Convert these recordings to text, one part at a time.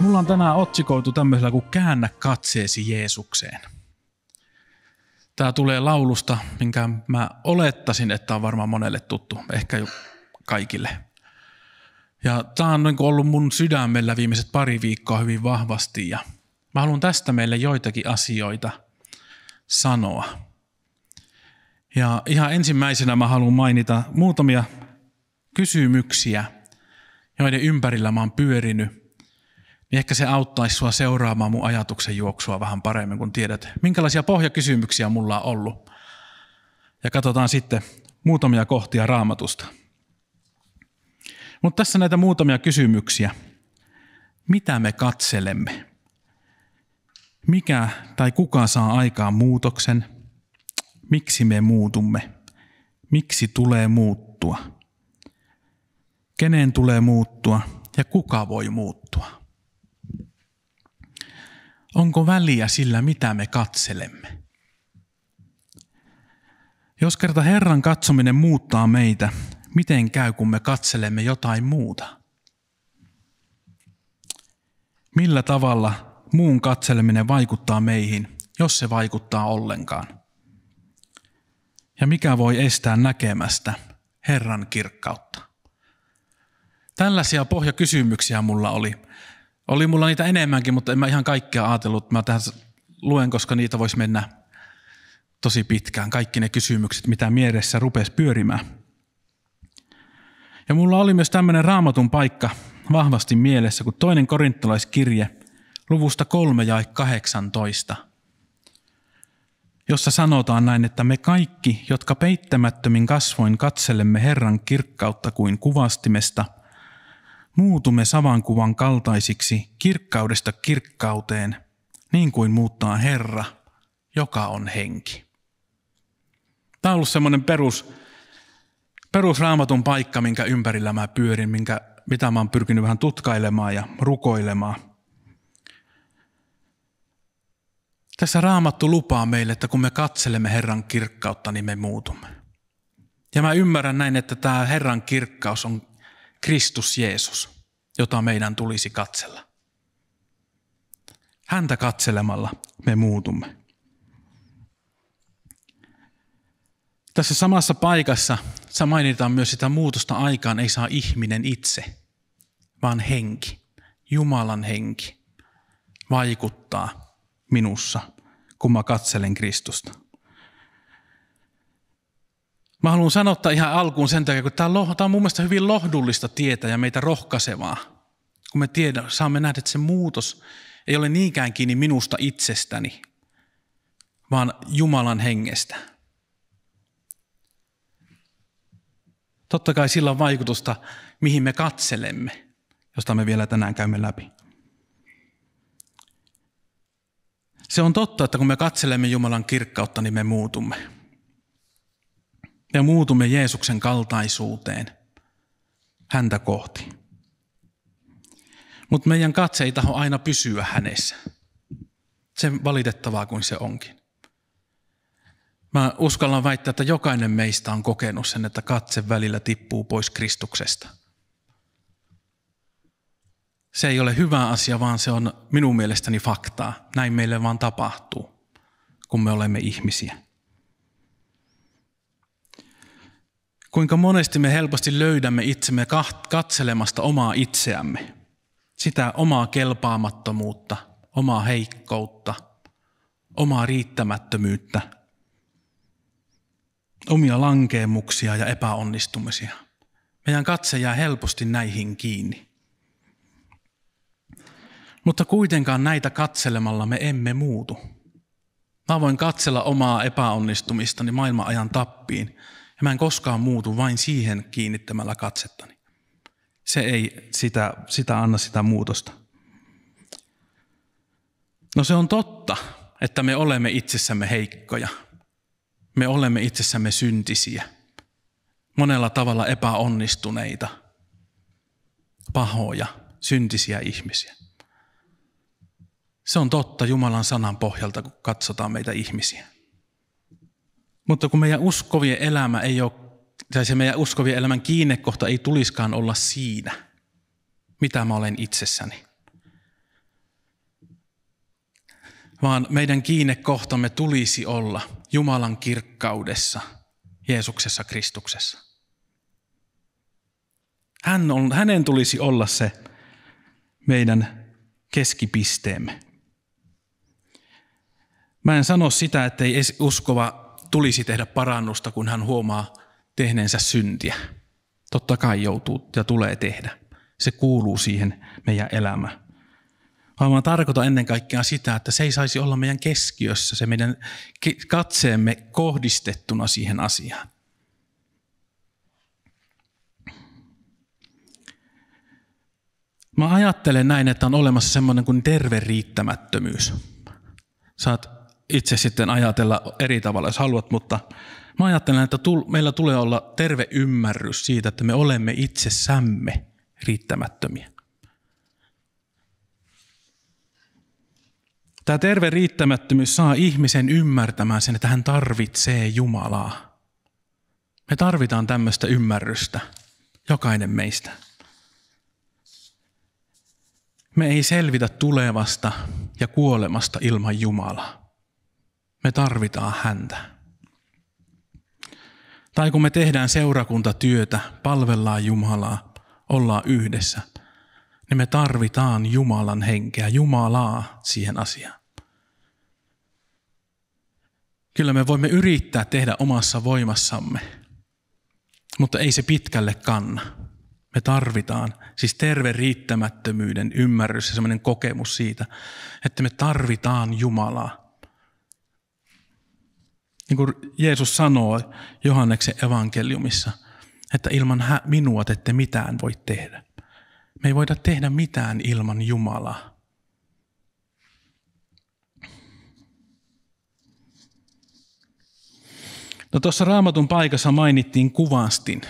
Mulla on tänään otsikoitu tämmöisellä kuin Käännä katseesi Jeesukseen. Tämä tulee laulusta, minkä mä olettasin, että on varmaan monelle tuttu, ehkä jo kaikille. Ja tämä on niin ollut mun sydämellä viimeiset pari viikkoa hyvin vahvasti ja mä haluan tästä meille joitakin asioita sanoa. Ja ihan ensimmäisenä mä haluan mainita muutamia kysymyksiä, joiden ympärillä mä oon pyörinyt niin ehkä se auttaisi sua seuraamaan mun ajatuksen juoksua vähän paremmin, kun tiedät, minkälaisia pohjakysymyksiä mulla on ollut. Ja katsotaan sitten muutamia kohtia raamatusta. Mutta tässä näitä muutamia kysymyksiä. Mitä me katselemme? Mikä tai kuka saa aikaan muutoksen? Miksi me muutumme? Miksi tulee muuttua? Kenen tulee muuttua ja kuka voi muuttua? Onko väliä sillä, mitä me katselemme? Jos kerta Herran katsominen muuttaa meitä, miten käy, kun me katselemme jotain muuta? Millä tavalla muun katseleminen vaikuttaa meihin, jos se vaikuttaa ollenkaan? Ja mikä voi estää näkemästä Herran kirkkautta? Tällaisia pohjakysymyksiä mulla oli oli mulla niitä enemmänkin, mutta en mä ihan kaikkea ajatellut. Mä tähän luen, koska niitä voisi mennä tosi pitkään. Kaikki ne kysymykset, mitä mielessä rupesi pyörimään. Ja mulla oli myös tämmöinen raamatun paikka vahvasti mielessä, kun toinen korintalaiskirje luvusta 3 ja 18, jossa sanotaan näin, että me kaikki, jotka peittämättömin kasvoin katselemme Herran kirkkautta kuin kuvastimesta – muutumme savankuvan kaltaisiksi kirkkaudesta kirkkauteen, niin kuin muuttaa Herra, joka on henki. Tämä on ollut semmoinen perus, perusraamatun paikka, minkä ympärillä mä pyörin, minkä, mitä mä oon pyrkinyt vähän tutkailemaan ja rukoilemaan. Tässä raamattu lupaa meille, että kun me katselemme Herran kirkkautta, niin me muutumme. Ja mä ymmärrän näin, että tämä Herran kirkkaus on Kristus Jeesus, jota meidän tulisi katsella. Häntä katselemalla me muutumme. Tässä samassa paikassa mainitaan myös sitä muutosta aikaan ei saa ihminen itse, vaan henki, Jumalan henki, vaikuttaa minussa, kun mä katselen Kristusta. Mä haluan sanottaa ihan alkuun sen takia, kun tämä on, tämä on mun mielestä hyvin lohdullista tietä ja meitä rohkaisevaa. Kun me tiedä, saamme nähdä, että se muutos ei ole niinkään kiinni minusta itsestäni, vaan Jumalan hengestä. Totta kai sillä on vaikutusta, mihin me katselemme, josta me vielä tänään käymme läpi. Se on totta, että kun me katselemme Jumalan kirkkautta, niin me muutumme ja muutumme Jeesuksen kaltaisuuteen häntä kohti. Mutta meidän katse ei taho aina pysyä hänessä. Se valitettavaa kuin se onkin. Mä uskallan väittää, että jokainen meistä on kokenut sen, että katse välillä tippuu pois Kristuksesta. Se ei ole hyvä asia, vaan se on minun mielestäni faktaa. Näin meille vaan tapahtuu, kun me olemme ihmisiä. Kuinka monesti me helposti löydämme itsemme katselemasta omaa itseämme, sitä omaa kelpaamattomuutta, omaa heikkoutta, omaa riittämättömyyttä, omia lankeemuksia ja epäonnistumisia. Meidän katse jää helposti näihin kiinni. Mutta kuitenkaan näitä katselemalla me emme muutu. Mä voin katsella omaa epäonnistumistani maailman ajan tappiin – ja mä en koskaan muutu vain siihen kiinnittämällä katsettani. Se ei sitä, sitä anna sitä muutosta. No se on totta, että me olemme itsessämme heikkoja. Me olemme itsessämme syntisiä. Monella tavalla epäonnistuneita, pahoja, syntisiä ihmisiä. Se on totta Jumalan sanan pohjalta, kun katsotaan meitä ihmisiä. Mutta kun meidän uskovien elämä ei ole, tai se meidän uskovien elämän kiinnekohta ei tuliskaan olla siinä, mitä mä olen itsessäni, vaan meidän kiinnekohtamme tulisi olla Jumalan kirkkaudessa, Jeesuksessa Kristuksessa. Hän on, hänen tulisi olla se meidän keskipisteemme. Mä en sano sitä, että ei uskova tulisi tehdä parannusta, kun hän huomaa tehneensä syntiä. Totta kai joutuu ja tulee tehdä. Se kuuluu siihen meidän elämään. Vaan mä tarkoitan ennen kaikkea sitä, että se ei saisi olla meidän keskiössä, se meidän katseemme kohdistettuna siihen asiaan. Mä ajattelen näin, että on olemassa semmoinen kuin terve riittämättömyys. Saat itse sitten ajatella eri tavalla, jos haluat, mutta mä ajattelen, että meillä tulee olla terve ymmärrys siitä, että me olemme itsessämme riittämättömiä. Tämä terve riittämättömyys saa ihmisen ymmärtämään sen, että hän tarvitsee Jumalaa. Me tarvitaan tämmöistä ymmärrystä, jokainen meistä. Me ei selvitä tulevasta ja kuolemasta ilman Jumalaa. Me tarvitaan häntä. Tai kun me tehdään seurakuntatyötä, palvellaan Jumalaa, ollaan yhdessä, niin me tarvitaan Jumalan henkeä, Jumalaa siihen asiaan. Kyllä me voimme yrittää tehdä omassa voimassamme, mutta ei se pitkälle kanna. Me tarvitaan siis terve riittämättömyyden ymmärrys ja sellainen kokemus siitä, että me tarvitaan Jumalaa. Niin kuin Jeesus sanoo Johanneksen evankeliumissa, että ilman minua te ette mitään voi tehdä. Me ei voida tehdä mitään ilman Jumalaa. No tuossa raamatun paikassa mainittiin kuvastin.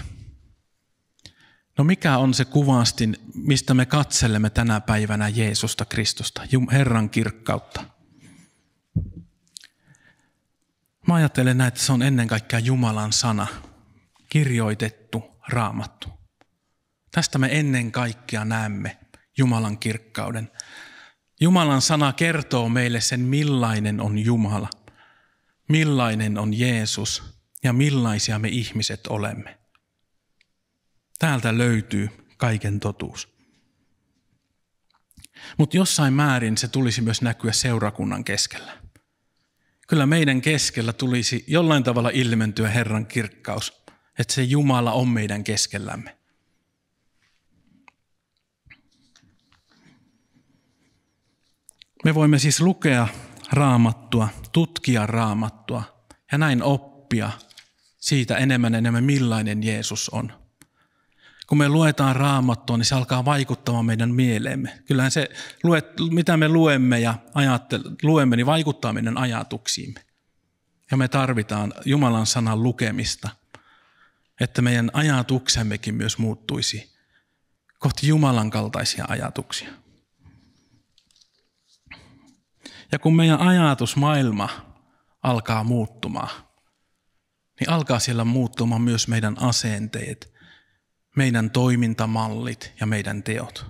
No mikä on se kuvastin, mistä me katselemme tänä päivänä Jeesusta Kristusta, Herran kirkkautta? Mä ajattelen näin, että se on ennen kaikkea Jumalan sana, kirjoitettu, raamattu. Tästä me ennen kaikkea näemme Jumalan kirkkauden. Jumalan sana kertoo meille sen, millainen on Jumala, millainen on Jeesus ja millaisia me ihmiset olemme. Täältä löytyy kaiken totuus. Mutta jossain määrin se tulisi myös näkyä seurakunnan keskellä. Kyllä meidän keskellä tulisi jollain tavalla ilmentyä Herran kirkkaus, että se Jumala on meidän keskellämme. Me voimme siis lukea raamattua, tutkia raamattua ja näin oppia siitä enemmän enemmän millainen Jeesus on. Kun me luetaan raamattua, niin se alkaa vaikuttamaan meidän mieleemme. Kyllähän se, mitä me luemme ja luemme, niin vaikuttaa meidän ajatuksiimme. Ja me tarvitaan Jumalan sanan lukemista, että meidän ajatuksemmekin myös muuttuisi kohti Jumalan kaltaisia ajatuksia. Ja kun meidän ajatusmaailma alkaa muuttumaan, niin alkaa siellä muuttumaan myös meidän asenteet, meidän toimintamallit ja meidän teot.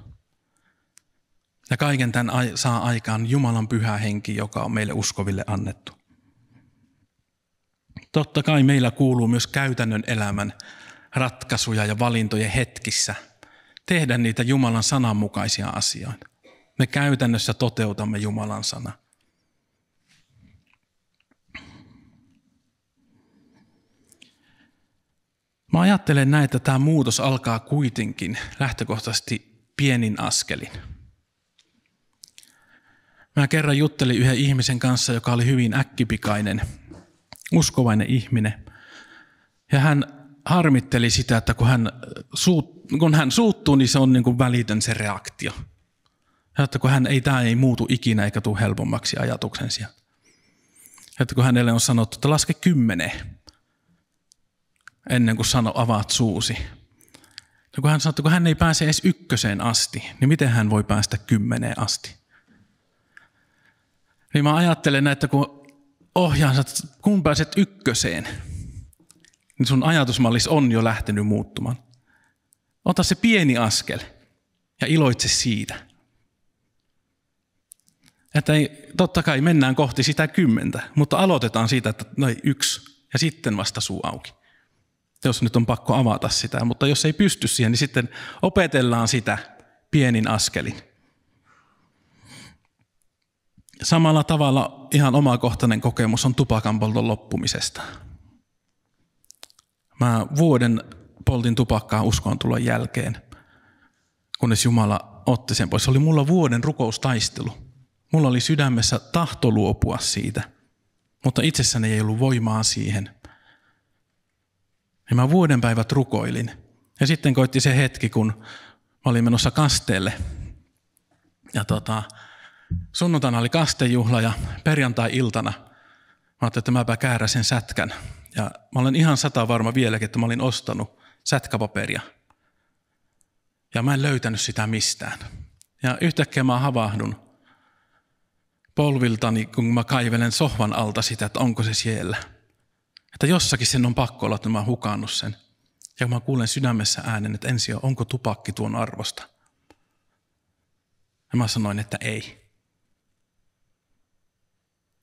Ja kaiken tämän saa aikaan Jumalan pyhä henki, joka on meille uskoville annettu. Totta kai meillä kuuluu myös käytännön elämän ratkaisuja ja valintojen hetkissä tehdä niitä Jumalan sananmukaisia asioita. Me käytännössä toteutamme Jumalan sana. Mä ajattelen näin, että tämä muutos alkaa kuitenkin lähtökohtaisesti pienin askelin. Mä kerran juttelin yhden ihmisen kanssa, joka oli hyvin äkkipikainen, uskovainen ihminen. Ja hän harmitteli sitä, että kun hän, suut, kun hän suuttuu, niin se on niin kuin välitön se reaktio. Ja että kun hän ei, tämä ei muutu ikinä eikä tule helpommaksi ajatuksen sieltä. Että kun hänelle on sanottu, että laske kymmeneen, ennen kuin sano, avaat suusi. Ja kun hän sanoi, että kun hän ei pääse edes ykköseen asti, niin miten hän voi päästä kymmeneen asti? Niin mä ajattelen, että kun ohjaan, että kun pääset ykköseen, niin sun ajatusmallis on jo lähtenyt muuttumaan. Ota se pieni askel ja iloitse siitä. Että ei, totta kai mennään kohti sitä kymmentä, mutta aloitetaan siitä, että noin yksi ja sitten vasta suu auki. Jos nyt on pakko avata sitä, mutta jos ei pysty siihen, niin sitten opetellaan sitä pienin askelin. Samalla tavalla ihan omakohtainen kokemus on tupakan polton loppumisesta. Mä vuoden poltin tupakkaa uskon tulon jälkeen, kunnes Jumala otti sen pois. Se oli mulla vuoden rukoustaistelu. Mulla oli sydämessä tahto luopua siitä, mutta itsessäni ei ollut voimaa siihen. Ja mä vuoden päivät rukoilin. Ja sitten koitti se hetki, kun mä olin menossa kasteelle. Ja tota, sunnuntaina oli kastejuhla ja perjantai-iltana mä ajattelin, että mäpä kääräsen sätkän. Ja mä olen ihan sata varma vieläkin, että mä olin ostanut sätkäpaperia. Ja mä en löytänyt sitä mistään. Ja yhtäkkiä mä havahdun polviltani, kun mä kaivelen sohvan alta sitä, että onko se siellä. Että jossakin sen on pakko olla, että mä oon hukannut sen. Ja mä kuulen sydämessä äänen, että ensin onko tupakki tuon arvosta. Ja mä sanoin, että ei.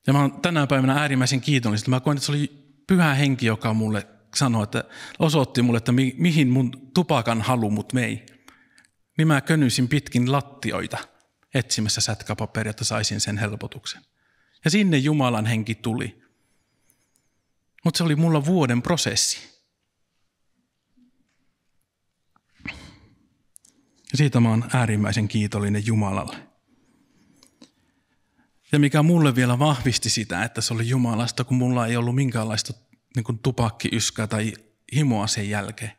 Ja mä oon tänä päivänä äärimmäisen kiitollinen. Mä koen, että se oli pyhä henki, joka mulle sanoi, että osoitti mulle, että mi- mihin mun tupakan halu mut mei. Niin mä könysin pitkin lattioita etsimässä sätkäpaperia, että saisin sen helpotuksen. Ja sinne Jumalan henki tuli. Mutta se oli mulla vuoden prosessi. Ja siitä mä oon äärimmäisen kiitollinen Jumalalle. Ja mikä mulle vielä vahvisti sitä, että se oli Jumalasta, kun mulla ei ollut minkäänlaista niin kuin tupakkiyskä tai himoa sen jälkeen.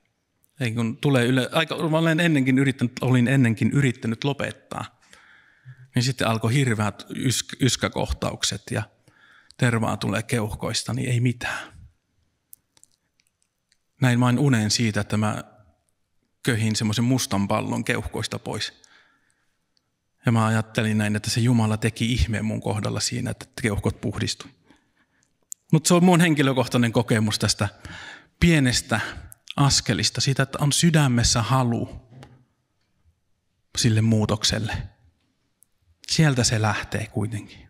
Ei kun tulee yle, aika, mä olen ennenkin yrittänyt, olin ennenkin yrittänyt lopettaa. Niin sitten alkoi hirveät ysk, yskäkohtaukset ja tervaa tulee keuhkoista, niin ei mitään. Näin vain unen siitä, että mä köhin semmoisen mustan pallon keuhkoista pois. Ja mä ajattelin näin, että se Jumala teki ihmeen mun kohdalla siinä, että keuhkot puhdistui. Mutta se on mun henkilökohtainen kokemus tästä pienestä askelista, siitä, että on sydämessä halu sille muutokselle. Sieltä se lähtee kuitenkin.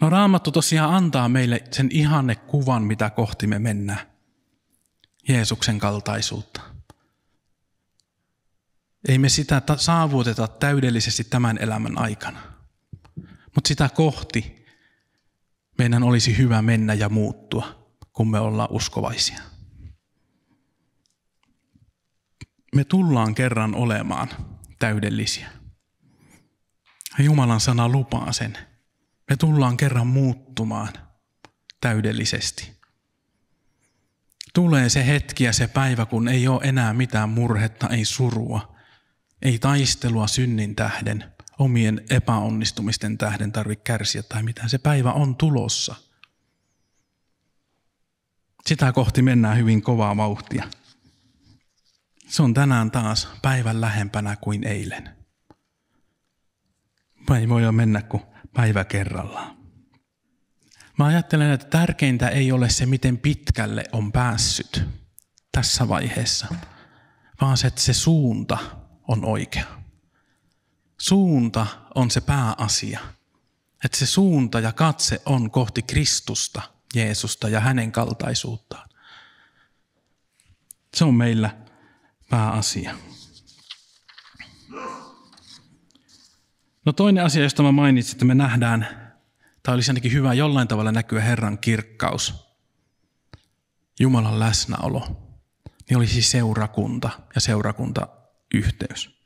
No Raamattu tosiaan antaa meille sen ihanne kuvan, mitä kohti me mennään. Jeesuksen kaltaisuutta. Ei me sitä saavuteta täydellisesti tämän elämän aikana. Mutta sitä kohti meidän olisi hyvä mennä ja muuttua, kun me ollaan uskovaisia. Me tullaan kerran olemaan täydellisiä. Jumalan sana lupaa sen. Me tullaan kerran muuttumaan täydellisesti. Tulee se hetki ja se päivä, kun ei ole enää mitään murhetta, ei surua, ei taistelua synnin tähden, omien epäonnistumisten tähden tarvitse kärsiä tai mitään. Se päivä on tulossa. Sitä kohti mennään hyvin kovaa vauhtia. Se on tänään taas päivän lähempänä kuin eilen. Ei voi mennä kuin päivä kerrallaan. Mä ajattelen, että tärkeintä ei ole se, miten pitkälle on päässyt tässä vaiheessa, vaan se, että se suunta on oikea. Suunta on se pääasia. Että se suunta ja katse on kohti Kristusta, Jeesusta ja hänen kaltaisuuttaan. Se on meillä pääasia. No toinen asia, josta mä mainitsin, että me nähdään, tai olisi ainakin hyvä jollain tavalla näkyä Herran kirkkaus, Jumalan läsnäolo, niin olisi seurakunta ja seurakuntayhteys.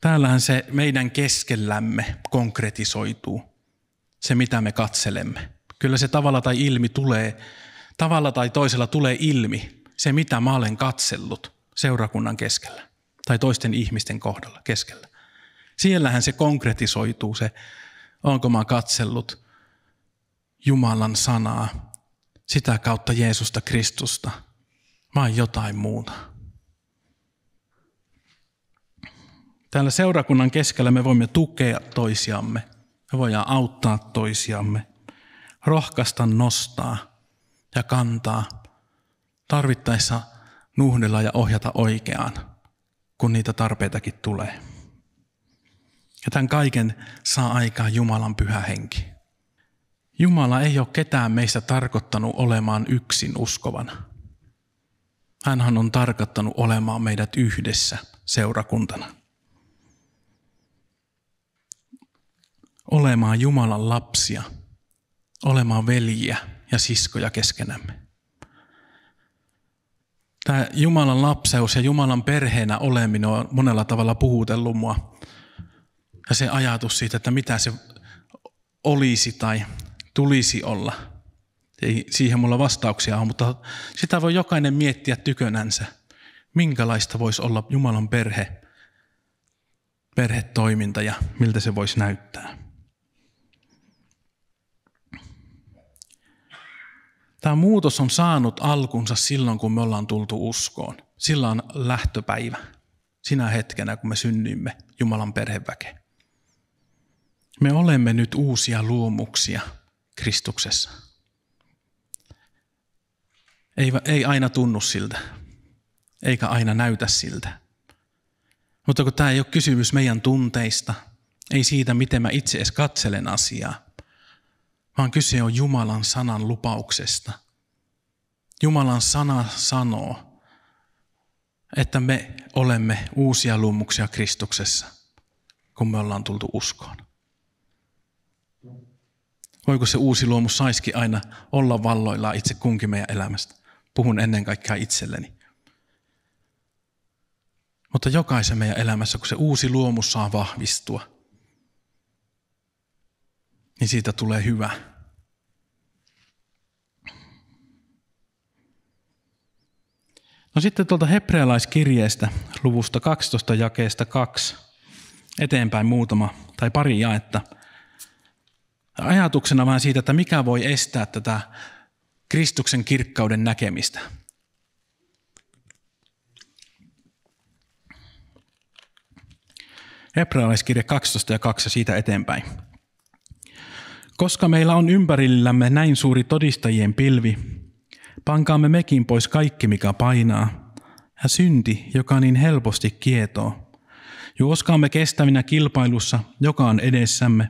Täällähän se meidän keskellämme konkretisoituu, se mitä me katselemme. Kyllä se tavalla tai ilmi tulee, tavalla tai toisella tulee ilmi se, mitä mä olen katsellut seurakunnan keskellä tai toisten ihmisten kohdalla keskellä. Siellähän se konkretisoituu se, onko mä katsellut Jumalan sanaa, sitä kautta Jeesusta Kristusta, vai jotain muuta. Täällä seurakunnan keskellä me voimme tukea toisiamme, me voidaan auttaa toisiamme, rohkaista, nostaa ja kantaa, tarvittaessa nuhdella ja ohjata oikeaan, kun niitä tarpeitakin tulee. Ja tämän kaiken saa aikaan Jumalan pyhä henki. Jumala ei ole ketään meistä tarkoittanut olemaan yksin uskovana. Hänhän on tarkoittanut olemaan meidät yhdessä seurakuntana. Olemaan Jumalan lapsia, olemaan veljiä ja siskoja keskenämme. Tämä Jumalan lapseus ja Jumalan perheenä oleminen on monella tavalla puhutellut mua. Ja se ajatus siitä, että mitä se olisi tai tulisi olla. Ei siihen mulla vastauksia ole, mutta sitä voi jokainen miettiä tykönänsä. Minkälaista voisi olla Jumalan perhe, perhetoiminta ja miltä se voisi näyttää. Tämä muutos on saanut alkunsa silloin, kun me ollaan tultu uskoon. Sillä on lähtöpäivä. Sinä hetkenä, kun me synnyimme Jumalan perheväkeen. Me olemme nyt uusia luomuksia Kristuksessa. Ei, ei aina tunnu siltä, eikä aina näytä siltä. Mutta kun tämä ei ole kysymys meidän tunteista, ei siitä, miten mä itse edes katselen asiaa, vaan kyse on Jumalan sanan lupauksesta. Jumalan sana sanoo, että me olemme uusia luomuksia Kristuksessa, kun me ollaan tultu uskoon. Voiko se uusi luomus saisikin aina olla valloillaan itse kunkin meidän elämästä? Puhun ennen kaikkea itselleni. Mutta jokaisen meidän elämässä, kun se uusi luomus saa vahvistua, niin siitä tulee hyvä. No sitten tuolta hebrealaiskirjeestä luvusta 12 jakeesta 2 eteenpäin muutama tai pari jaetta. Ajatuksena vain siitä, että mikä voi estää tätä Kristuksen kirkkauden näkemistä. Hebrealaiskirja 12 ja 2 siitä eteenpäin. Koska meillä on ympärillämme näin suuri todistajien pilvi, pankaamme mekin pois kaikki, mikä painaa, ja synti, joka niin helposti kietoo. Juoskaamme kestävinä kilpailussa, joka on edessämme,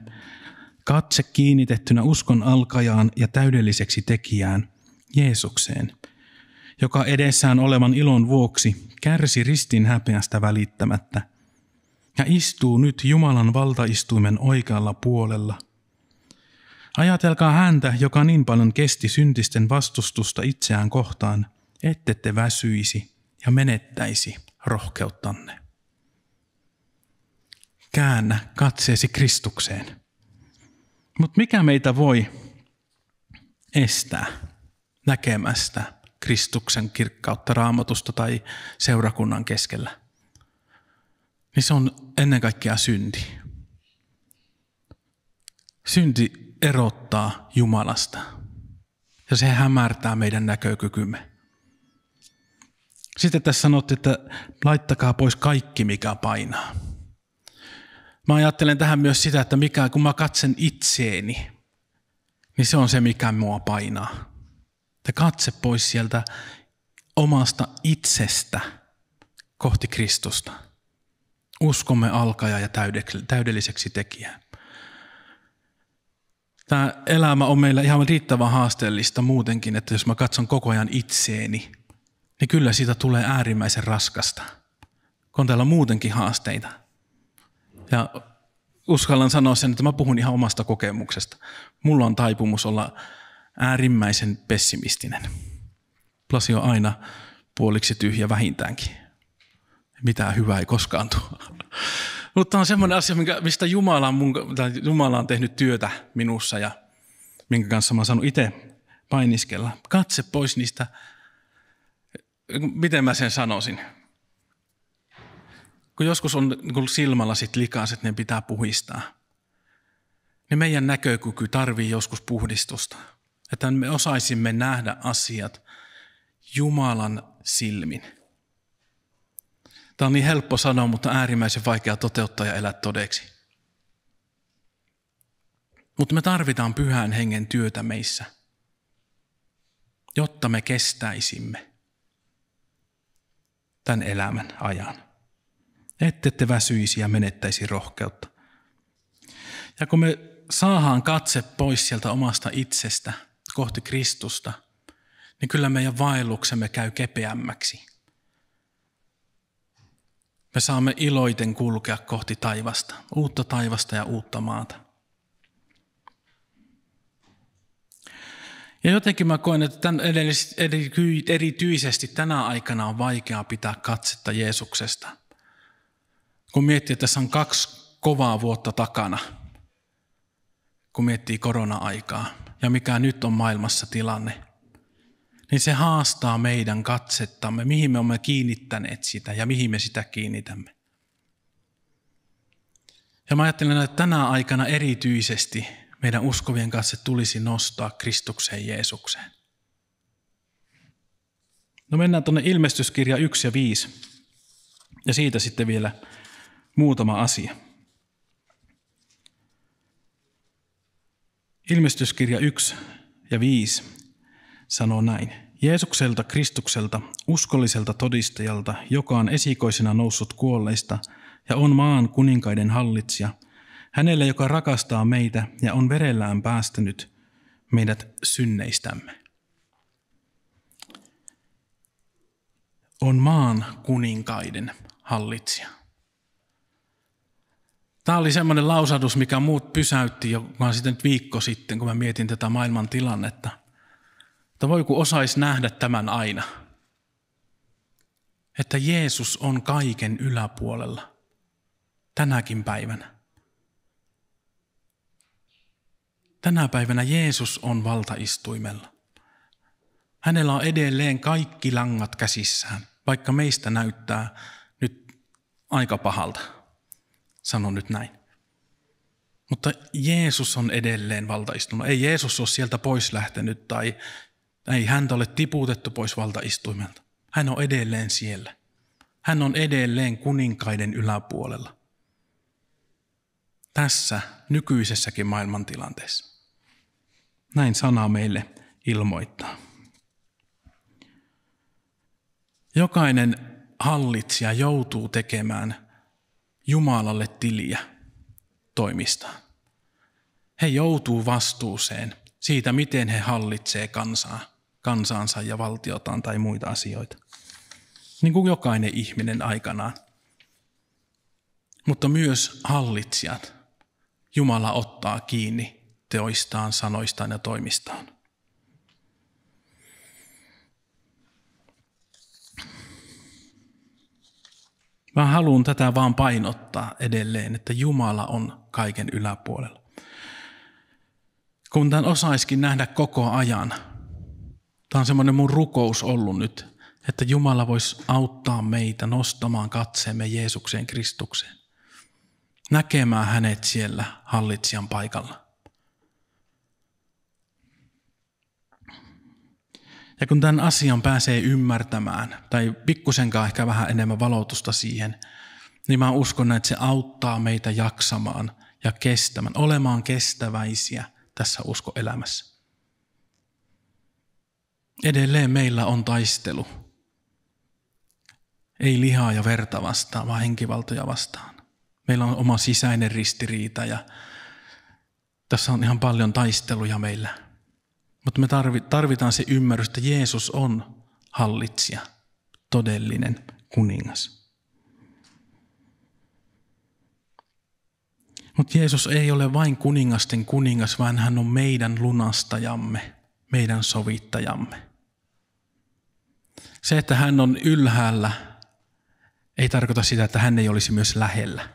katse kiinnitettynä uskon alkajaan ja täydelliseksi tekijään, Jeesukseen, joka edessään olevan ilon vuoksi kärsi ristin häpeästä välittämättä ja istuu nyt Jumalan valtaistuimen oikealla puolella. Ajatelkaa häntä, joka niin paljon kesti syntisten vastustusta itseään kohtaan, ettette väsyisi ja menettäisi rohkeuttanne. Käännä katseesi Kristukseen. Mutta mikä meitä voi estää näkemästä Kristuksen kirkkautta raamatusta tai seurakunnan keskellä? Niin se on ennen kaikkea synti. Synti erottaa Jumalasta ja se hämärtää meidän näkökykymme. Sitten tässä sanottiin, että laittakaa pois kaikki, mikä painaa. Mä ajattelen tähän myös sitä, että mikä, kun mä katsen itseeni, niin se on se, mikä mua painaa. Että katse pois sieltä omasta itsestä kohti Kristusta. Uskomme alkaja ja täydelliseksi tekijää. Tämä elämä on meillä ihan riittävän haasteellista muutenkin, että jos mä katson koko ajan itseeni, niin kyllä siitä tulee äärimmäisen raskasta. Kun on täällä muutenkin haasteita. Ja uskallan sanoa sen, että mä puhun ihan omasta kokemuksesta. Mulla on taipumus olla äärimmäisen pessimistinen. Plasi on aina puoliksi tyhjä vähintäänkin. Mitään hyvää ei koskaan tule. Mutta on semmoinen asia, mistä Jumala on, mun, Jumala on tehnyt työtä minussa ja minkä kanssa mä oon saanut itse painiskella. Katse pois niistä, miten mä sen sanoisin, kun joskus on niin silmälasit likaiset, ne pitää puhistaa, niin meidän näkökyky tarvii joskus puhdistusta. Että me osaisimme nähdä asiat Jumalan silmin. Tämä on niin helppo sanoa, mutta äärimmäisen vaikea toteuttaa ja elää todeksi. Mutta me tarvitaan pyhän hengen työtä meissä, jotta me kestäisimme tämän elämän ajan ette te väsyisi ja menettäisi rohkeutta. Ja kun me saadaan katse pois sieltä omasta itsestä kohti Kristusta, niin kyllä meidän vaelluksemme käy kepeämmäksi. Me saamme iloiten kulkea kohti taivasta, uutta taivasta ja uutta maata. Ja jotenkin mä koen, että tämän erityisesti tänä aikana on vaikeaa pitää katsetta Jeesuksesta. Kun miettii, että tässä on kaksi kovaa vuotta takana, kun miettii korona-aikaa ja mikä nyt on maailmassa tilanne, niin se haastaa meidän katsettamme, mihin me olemme kiinnittäneet sitä ja mihin me sitä kiinnitämme. Ja mä ajattelen, että tänä aikana erityisesti meidän uskovien kanssa tulisi nostaa Kristukseen Jeesukseen. No mennään tuonne ilmestyskirja 1 ja 5. Ja siitä sitten vielä muutama asia. Ilmestyskirja 1 ja 5 sanoo näin. Jeesukselta, Kristukselta, uskolliselta todistajalta, joka on esikoisena noussut kuolleista ja on maan kuninkaiden hallitsija – Hänelle, joka rakastaa meitä ja on verellään päästänyt meidät synneistämme. On maan kuninkaiden hallitsija. Tämä oli semmoinen lausadus, mikä muut pysäytti jo vaan sitten viikko sitten, kun mä mietin tätä maailman tilannetta. Että voi kun osais nähdä tämän aina. Että Jeesus on kaiken yläpuolella tänäkin päivänä. Tänä päivänä Jeesus on valtaistuimella. Hänellä on edelleen kaikki langat käsissään, vaikka meistä näyttää nyt aika pahalta. Sanon nyt näin. Mutta Jeesus on edelleen valtaistunut. Ei Jeesus ole sieltä pois lähtenyt tai ei häntä ole tiputettu pois valtaistuimelta. Hän on edelleen siellä. Hän on edelleen kuninkaiden yläpuolella. Tässä nykyisessäkin maailmantilanteessa. Näin sana meille ilmoittaa. Jokainen hallitsija joutuu tekemään Jumalalle tiliä toimistaan. He joutuu vastuuseen siitä, miten he hallitsee kansaa, kansaansa ja valtiotaan tai muita asioita. Niin kuin jokainen ihminen aikanaan. Mutta myös hallitsijat. Jumala ottaa kiinni teoistaan, sanoistaan ja toimistaan. Mä haluan tätä vaan painottaa edelleen, että Jumala on kaiken yläpuolella. Kun tämän osaiskin nähdä koko ajan, tämä on semmoinen mun rukous ollut nyt, että Jumala voisi auttaa meitä nostamaan katseemme Jeesukseen Kristukseen. Näkemään hänet siellä hallitsijan paikalla. Ja kun tämän asian pääsee ymmärtämään, tai pikkusenkaan ehkä vähän enemmän valotusta siihen, niin mä uskon, että se auttaa meitä jaksamaan ja kestämään, olemaan kestäväisiä tässä uskoelämässä. Edelleen meillä on taistelu. Ei lihaa ja verta vastaan, vaan henkivaltoja vastaan. Meillä on oma sisäinen ristiriita ja tässä on ihan paljon taisteluja meillä. Mutta me tarvitaan se ymmärrys, että Jeesus on hallitsija, todellinen kuningas. Mutta Jeesus ei ole vain kuningasten kuningas, vaan hän on meidän lunastajamme, meidän sovittajamme. Se, että hän on ylhäällä, ei tarkoita sitä, että hän ei olisi myös lähellä.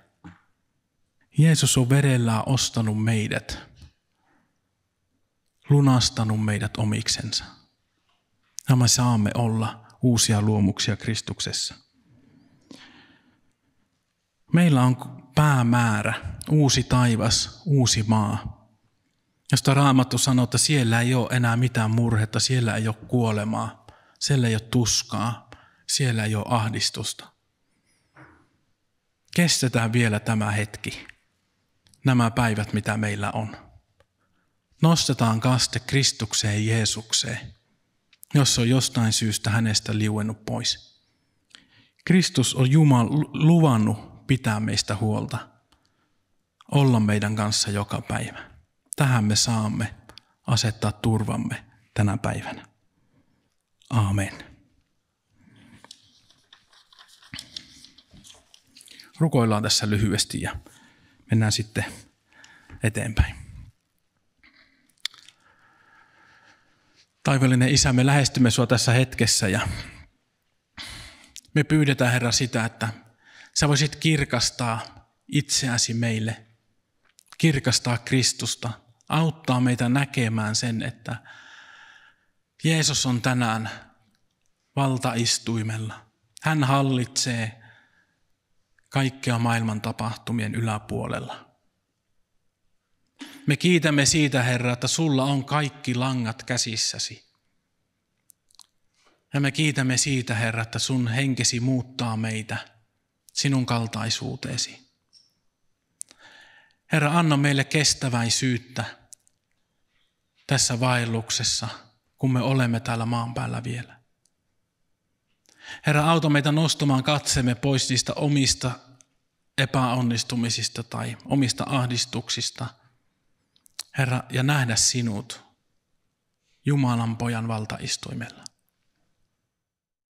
Jeesus on verellään ostanut meidät lunastanut meidät omiksensa. Ja me saamme olla uusia luomuksia Kristuksessa. Meillä on päämäärä, uusi taivas, uusi maa. Josta Raamattu sanoo, että siellä ei ole enää mitään murhetta, siellä ei ole kuolemaa, siellä ei ole tuskaa, siellä ei ole ahdistusta. Kestetään vielä tämä hetki, nämä päivät, mitä meillä on. Nostetaan kaste Kristukseen Jeesukseen, jos on jostain syystä hänestä liuennut pois. Kristus on Jumal luvannut pitää meistä huolta. olla meidän kanssa joka päivä. Tähän me saamme asettaa turvamme tänä päivänä. Aamen. Rukoillaan tässä lyhyesti ja mennään sitten eteenpäin. Taivallinen Isä, me lähestymme sinua tässä hetkessä ja me pyydetään Herra sitä, että sä voisit kirkastaa itseäsi meille, kirkastaa Kristusta, auttaa meitä näkemään sen, että Jeesus on tänään valtaistuimella. Hän hallitsee kaikkea maailman tapahtumien yläpuolella. Me kiitämme siitä, Herra, että sulla on kaikki langat käsissäsi. Ja me kiitämme siitä, Herra, että sun henkesi muuttaa meitä sinun kaltaisuuteesi. Herra, anna meille kestäväisyyttä tässä vaelluksessa, kun me olemme täällä maan päällä vielä. Herra, auta meitä nostamaan katsemme pois niistä omista epäonnistumisista tai omista ahdistuksista. Herra, ja nähdä sinut Jumalan pojan valtaistuimella.